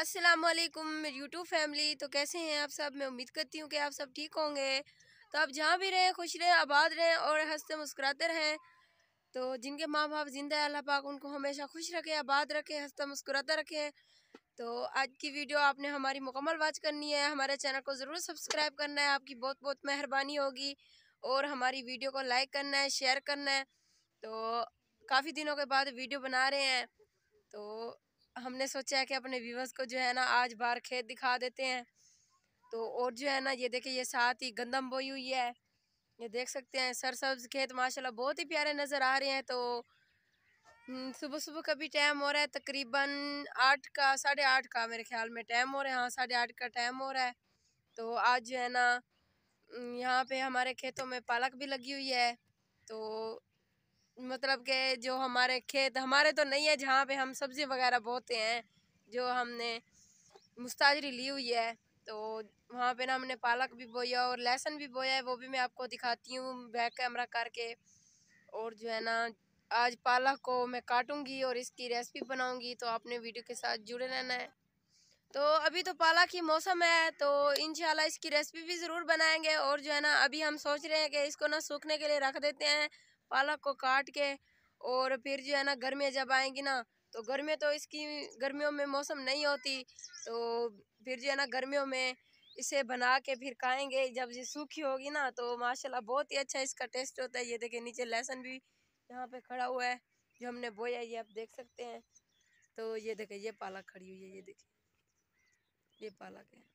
अस्सलाम वालेकुम YouTube family. तो कैसे हैं आप सब? मैं उम्मीद करती हूँ कि आप सब ठीक होंगे। तो आप जहाँ भी रहें, खुश रहें, आबाद रहें और हँसते मुस्कुराते रहें। तो जिनके माँ बाप ज़िंदा है, अल्लाह पाक उनको हमेशा खुश रखे, आबाद रखे, हंसता मुस्कुराता रखे। तो आज की वीडियो आपने हमारी मुकम्मल वाच करनी है। हमारे चैनल को ज़रूर सब्सक्राइब करना है। आपकी बहुत बहुत मेहरबानी होगी और हमारी वीडियो को लाइक करना है, शेयर करना है। तो काफ़ी दिनों के बाद वीडियो बना रहे हैं। तो हमने सोचा है कि अपने व्यूवर्स को जो है ना आज बाहर खेत दिखा देते हैं। तो और जो है ना ये देखिए ये साथ ही गंदम बोई हुई है। ये देख सकते हैं सरसब्ज खेत माशाल्लाह बहुत ही प्यारे नज़र आ रहे हैं। तो हम्म, सुबह सुबह का भी टाइम हो रहा है तकरीबन आठ का साढ़े आठ का मेरे ख्याल में टाइम हो रहा है। हाँ साढ़े आठ का टाइम हो रहा है। तो आज जो है ना हम्म, यहाँ पे हमारे खेतों में पालक भी लगी हुई है। तो मतलब के जो हमारे खेत, हमारे तो नहीं है जहाँ पे हम सब्ज़ी वगैरह बोते हैं, जो हमने मुस्ताजरी ली हुई है तो वहाँ पे ना हमने पालक भी बोया और लहसुन भी बोया है, वो भी मैं आपको दिखाती हूँ बैक कैमरा करके। और जो है ना, आज पालक को मैं काटूँगी और इसकी रेसिपी बनाऊँगी तो आपने वीडियो के साथ जुड़े रहना है। तो अभी तो पालक की मौसम है तो इनशाला इसकी रेसिपी भी ज़रूर बनाएँगे। और जो है ना, अभी हम सोच रहे हैं कि इसको ना सूखने के लिए रख देते हैं पालक को काट के और फिर जो है ना गर्मियाँ जब आएँगी ना तो गर्मियाँ तो इसकी गर्मियों में मौसम नहीं होती तो फिर जो है ना गर्मियों में इसे बना के फिर खाएँगे। जब ये सूखी होगी ना तो माशाल्लाह बहुत ही अच्छा इसका टेस्ट होता है। ये देखिए, नीचे लहसुन भी यहाँ पे खड़ा हुआ है, जो हमने बोया ये आप देख सकते हैं। तो ये देखे ये पालक खड़ी हुई है, ये देखिए। ये पालक है।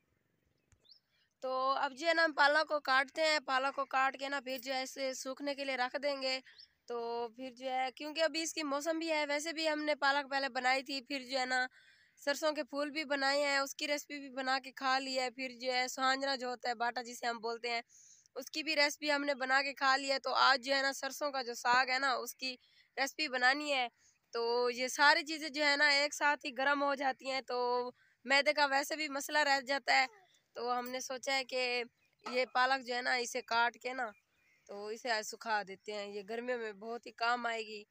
तो अब जो है ना हम पालक को काटते हैं, पालक को काट के ना फिर जो है इसे सूखने के लिए रख देंगे। तो फिर जो है क्योंकि अभी इसकी मौसम भी है, वैसे भी हमने पालक पहले बनाई थी, फिर जो है ना सरसों के फूल भी बनाए हैं, उसकी रेसिपी भी बना के खा ली है, फिर जो है सुहांजना जो होता है, बाटा जिसे हम बोलते हैं, उसकी भी रेसिपी हमने बना के खा ली है। तो आज जो है ना सरसों का जो साग है ना, उसकी रेसिपी बनानी है। तो ये सारी चीज़ें जो है ना एक साथ ही गर्म हो जाती हैं तो मैदे का वैसे भी मसला रह जाता है। तो हमने सोचा है कि ये पालक जो है ना, इसे काट के ना तो इसे सुखा देते हैं। ये गर्मियों में बहुत ही काम आएगी।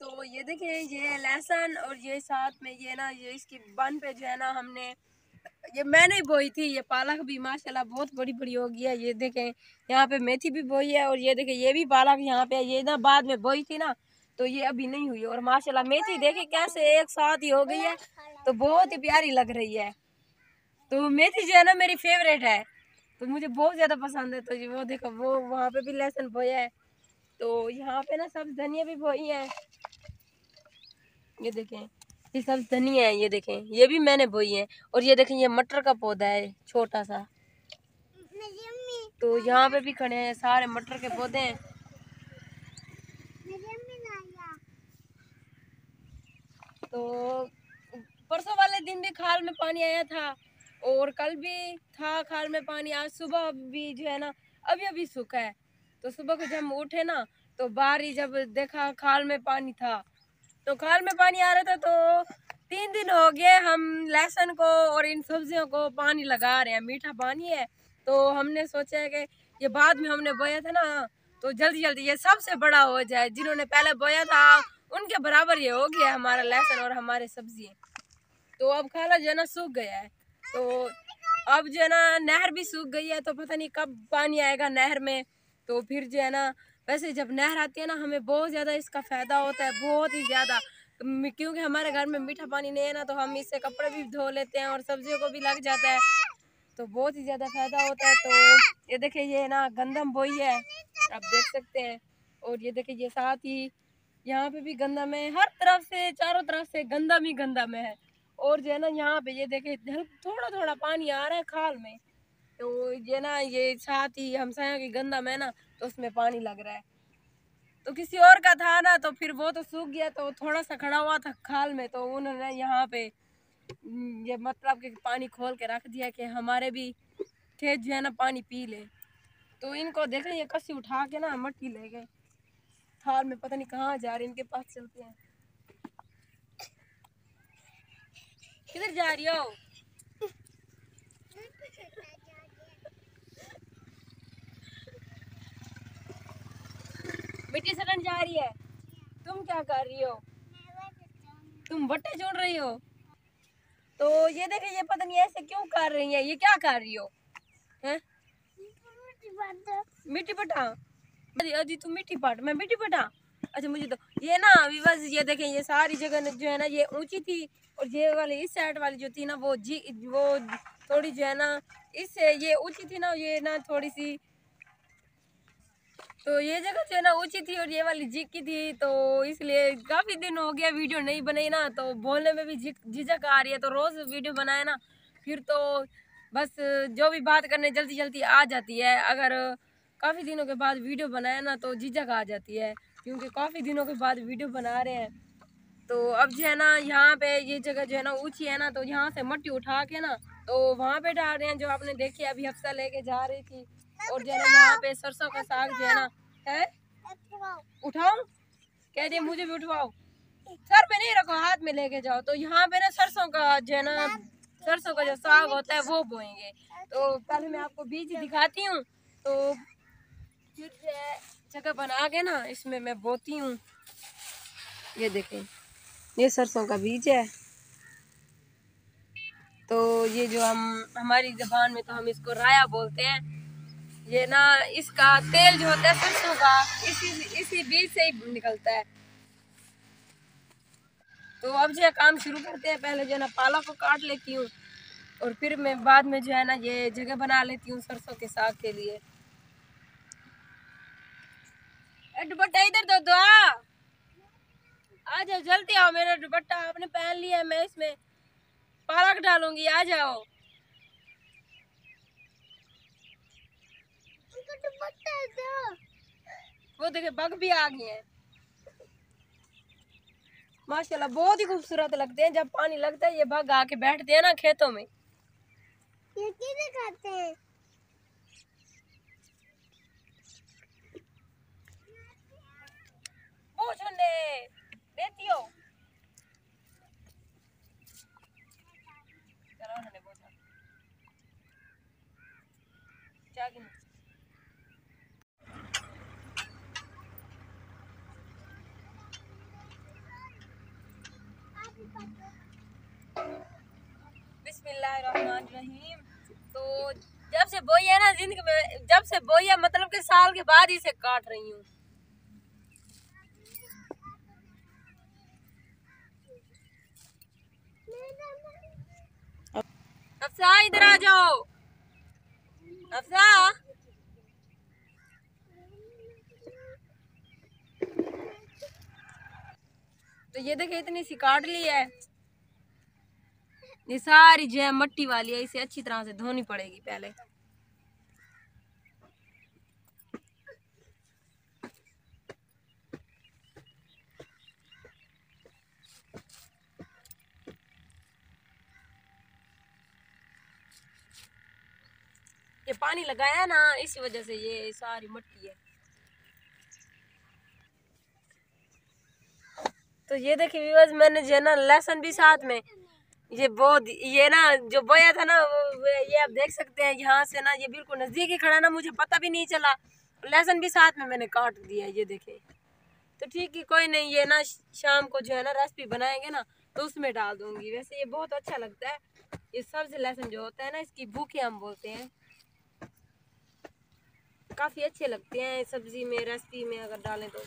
तो ये देखिए, ये लहसुन और ये साथ में ये ना, ये इसकी बन पे जो है ना, हमने, ये मैंने बोई थी। ये पालक भी माशाल्लाह बहुत बड़ी बड़ी हो गई है। ये देखें, यहाँ पे मेथी भी बोई है और ये देखें ये भी पालक यहाँ पे ये ना बाद में बोई थी ना तो ये अभी नहीं हुई और माशाल्लाह मेथी देखे कैसे एक साथ ही हो गई है। तो बहुत ही प्यारी लग रही है। तो मेथी जो है ना मेरी फेवरेट है। तो मुझे बहुत ज़्यादा पसंद है। तो ये वो देखो, वो वहाँ पे भी लहसुन बोया है। तो यहाँ पे ना सब धनिया भी बोई है। ये देखें, ये सब धनिया है, ये देखें, ये भी मैंने बोई है। और ये देखें, ये मटर का पौधा है, छोटा सा। तो यहाँ पे भी खड़े हैं सारे मटर के पौधे। हैं तो परसों वाले दिन भी खाल में पानी आया था। और कल भी था, खाल में पानी, आज सुबह भी जो है ना, अभी अभी सूखा है। तो सुबह को जब हम उठे ना तो बारी जब देखा खाल में पानी था तो खाल में पानी आ रहा था तो तीन दिन हो गए हम लहसुन को और इन सब्जियों को पानी लगा रहे हैं, मीठा पानी है। तो हमने सोचा है कि ये बाद में हमने बोया था ना तो जल्दी जल्दी ये सबसे बड़ा हो जाए, जिन्होंने पहले बोया था, उनके बराबर ये हो गया हमारा लहसुन और हमारे सब्ज़ी। तो अब खाला जो है ना, सूख गया है। तो अब जो है ना, नहर भी सूख गई है तो पता नहीं कब पानी आएगा नहर में। तो फिर जो है ना, वैसे जब नहर आती है ना, हमें बहुत ज़्यादा इसका फ़ायदा होता है, बहुत ही ज़्यादा। क्योंकि हमारे घर में मीठा पानी नहीं है ना तो हम इससे कपड़े भी धो लेते हैं और सब्जियों को भी लग जाता है। तो बहुत ही ज़्यादा फ़ायदा होता है। तो ये देखिए, ये ना गंदम बोई है, आप देख सकते हैं। और ये देखिए, ये साथ ही यहाँ पे भी गंदम है, हर तरफ़ से, चारों तरफ़ से गंदम ही गंदम है। और जो है ना यहाँ पे ये देखे थोड़ा थोड़ा पानी आ रहा है खाल में। तो ये ना ये साथ ही हमसाया की गंदा में ना तो उसमें पानी लग रहा है। तो किसी और का था ना तो फिर वो तो सूख गया तो थोड़ा सा खड़ा हुआ था खाल में तो उन्होंने यहाँ पे ये मतलब कि पानी खोल के रख दिया कि हमारे भी खेत जो है ना पानी पी ले। तो इनको देखें, ये कसी उठा के ना मट्टी ले गए। थाल में पता नहीं कहाँ जा रहे, इनके पास चलते हैं। किधर जा रही हो? मिट्टी सटन जा रही है। तुम क्या कर रही हो? तुम बट्टे छोड़ रही हो? तो ये देखे, ये पता नहीं ऐसे क्यों कर रही है? ये क्या कर रही हो? मिट्टी पटा। अजी अजी तू मिट्टी पट। मैं मिट्टी पटा। अच्छा मुझे तो ये ना अभी बस ये देखें, ये सारी जगह जो है ना, ये ऊँची थी और ये वाली, इस साइड वाली जो थी ना, वो जी, वो थोड़ी जो है ना इससे ये ऊँची थी ना, ये ना थोड़ी सी तो ये जगह जो है ना ऊँची थी और ये वाली की थी तो इसलिए काफ़ी दिन हो गया वीडियो नहीं बनाई ना तो बोलने में भी झिझक आ रही है तो रोज़ वीडियो बनाए ना, फिर तो बस जो भी बात करने जल्दी जल्दी आ जाती है, अगर काफ़ी दिनों के बाद वीडियो बनाया ना तो झिझक आ जाती है। क्योंकि काफ़ी दिनों के बाद वीडियो बना रहे हैं। तो अब जो है ना, यहाँ पे ये जगह जो है ना, ऊँची है ना तो यहाँ से मट्टी उठा के ना तो वहाँ पे डाल रहे हैं जो आपने देखी, अभी हफ़्ता लेके जा रही थी। और जो है ना, यहाँ पे सरसों का साग जो है ना, है? उठाऊ कह दिए मुझे भी उठवाओ। सर पे नहीं रखो, हाथ में लेके जाओ। तो यहाँ पे ना सरसों का जो है ना, सरसों का जो साग होता है, वो बोएँगे। तो पहले मैं आपको बीज दिखाती हूँ। तो फिर जगह बना के ना, इसमें मैं बोती हूँ। ये देखें, ये सरसों का बीज है। तो ये जो हम, हमारी जबान में तो हम इसको राया बोलते हैं। ये ना, इसका तेल जो होता है सरसों का, इसी इसी बीज से ही निकलता है। तो अब जो है काम शुरू करते हैं। पहले जो है ना पाला को काट लेती हूँ और फिर मैं बाद में जो है ना ये जगह बना लेती हूँ सरसों के साग के लिए। दुपट्टा इधर दो दो आ। जाओ जल्दी आओ मेरा दुपट्टा आपने पहन लिया है मैं इसमें पालक डालूँगी आ जाओ। वो देखे बग भी आ गए हैं। माशाल्लाह बहुत ही खूबसूरत लगते हैं जब पानी लगता है ये बग आके बैठते हैं ना खेतों में। ये खाते हैं? बिस्मिल्लाहिर्रहमानिर्रहीम। तो जब से बोई है ना ज़िंदगी में, जब से बोई है मतलब के साल के बाद ही से काट रही हूँ। अफसा इधर आ जाओ। अफसा तो ये देखे, इतनी सी काट ली है। ये सारी जो है मट्टी वाली है, इसे अच्छी तरह से धोनी पड़ेगी पहले। ये पानी लगाया ना, इसी वजह से ये सारी मट्टी है। तो ये देखिए मैंने जो है ना लहसुन भी साथ में, ये बहुत, ये ना जो बोया था ना ये आप देख सकते हैं, यहाँ से ना ये बिल्कुल नज़दीक ही खड़ा ना, मुझे पता भी नहीं चला। लहसुन भी साथ में मैंने काट दिया ये देखे तो ठीक है, कोई नहीं, ये ना शाम को जो है ना रेसिपी बनाएँगे ना तो उसमें डाल दूँगी। वैसे ये बहुत अच्छा लगता है। ये सब्ज लहसुन जो होता है ना, इसकी भूखे हम बोलते हैं। काफ़ी अच्छे लगते हैं सब्ज़ी में रेसिपी में अगर डालें तो।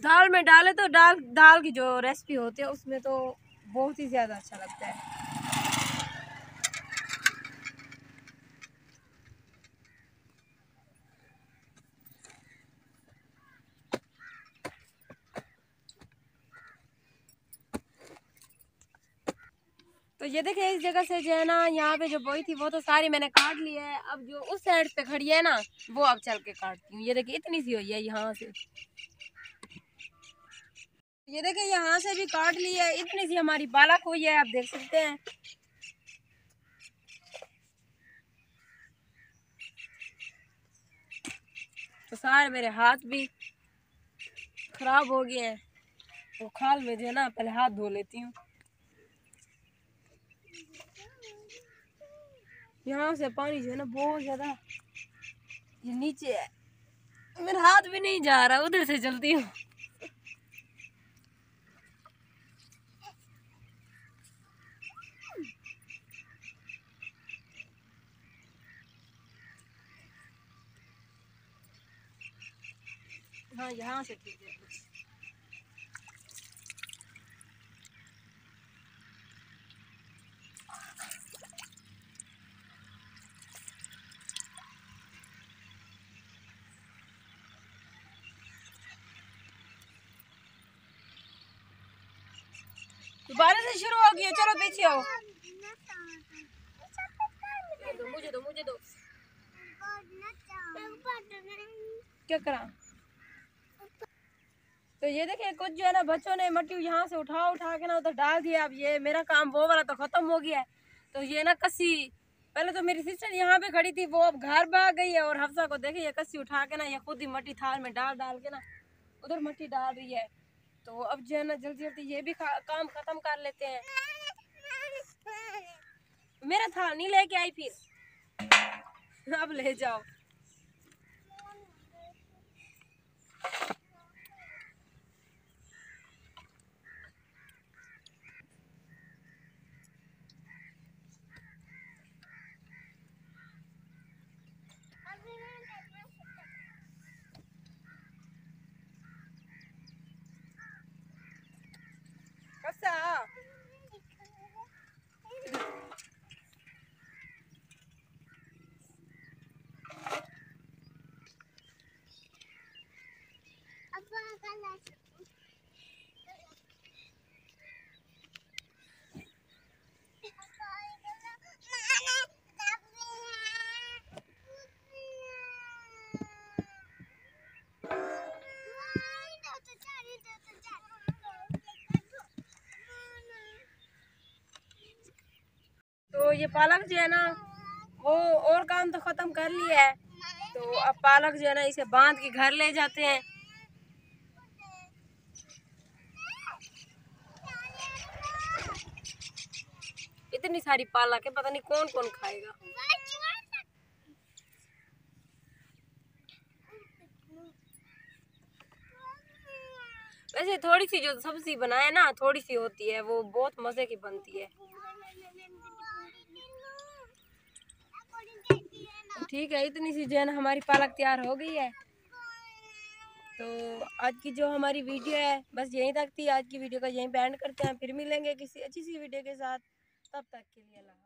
दाल में डालें तो दाल दाल की जो रेसिपी होती है, उसमें तो बहुत ही ज़्यादा अच्छा लगता है। तो ये देखिए इस जगह से जो है ना, यहाँ पे जो बोई थी, वो तो सारी मैंने काट ली है। अब जो उस साइड पे खड़ी है ना, वो अब चल के काटती हूँ। ये देखिए इतनी सी हुई है यहाँ से। ये देखिए यहाँ से भी काट ली है। इतनी सी हमारी बालक हुई है, आप देख सकते हैं। तो सारे मेरे हाथ भी खराब हो गए हैं। तो खाल में जो है ना, पहले हाथ धो लेती हूँ। यहाँ से पानी जो है ना बहुत ज़्यादा ये नीचे है। मेरा हाथ भी नहीं जा रहा, उधर से चलती हूँ। हाँ यहाँ से ठीक है। दोबारा से शुरू हो गया चलो पीछे आओ। मुझे दो मुझे दो क्या करा? तो ये देखिए, कुछ जो है ना, बच्चों ने मट्टी यहाँ से उठा उठा के ना उधर डाल दिया। अब ये मेरा काम, वो वाला तो खत्म हो गया है। तो ये ना कसी पहले तो मेरी सिस्टर यहाँ पे खड़ी थी, वो अब घर भाग गई है और हफ्सा को देखे ये कसी उठा के ना, ये खुद ही मट्टी थाल में डाल डाल के ना उधर मट्टी डाल रही है। तो अब जो है ना, जल्दी जल्दी ये भी काम खत्म कर लेते हैं। मेरा थाल नहीं लेके आई फिर। अब ले जाओ कसा तो ये पालक जो है ना, वो और काम तो ख़त्म कर लिया है। तो अब पालक जो है ना, इसे बाँध के घर ले जाते हैं। इतनी सारी पालक है, पता नहीं कौन कौन खाएगा। वैसे थोड़ी सी जो सब्ज़ी बनाए ना थोड़ी सी होती है, वो बहुत मज़े की बनती है। ठीक है, इतनी सी जो है ना हमारी पालक तैयार हो गई है। तो आज की जो हमारी वीडियो है, बस यहीं तक थी। आज की वीडियो का यहीं बैंड करते हैं। फिर मिलेंगे किसी अच्छी सी वीडियो के साथ। तब तक के लिए अल्लाह